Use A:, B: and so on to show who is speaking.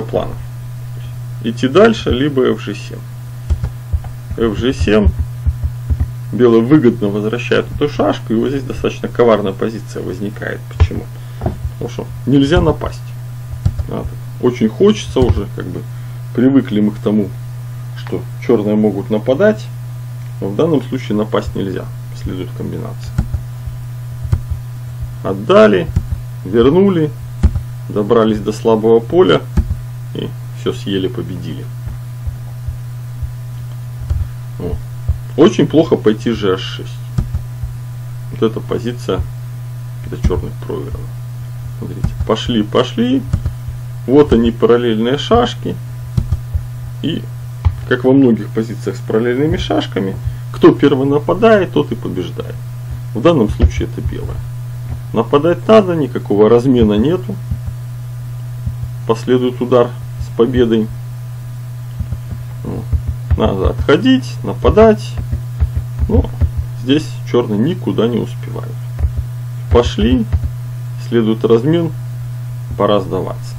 A: планов. Идти дальше, либо FG7. FG7 белый выгодно возвращает эту шашку, и вот здесь достаточно коварная позиция возникает. Почему? Потому что нельзя напасть. Надо. Очень хочется уже, как бы, привыкли мы к тому, что черные могут нападать, но в данном случае напасть нельзя, следует комбинация. Отдали, вернули, добрались до слабого поля все съели, победили. Очень плохо пойти GH6. Вот эта позиция для черных проиграна. Смотрите, пошли, пошли. Вот они параллельные шашки. И, как во многих позициях с параллельными шашками, кто первый нападает, тот и побеждает. В данном случае это белое. Нападать надо, никакого размена нету. Последует удар победой. Надо отходить, нападать. Но здесь черные никуда не успевают. Пошли, следует размен, пора сдаваться.